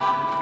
you.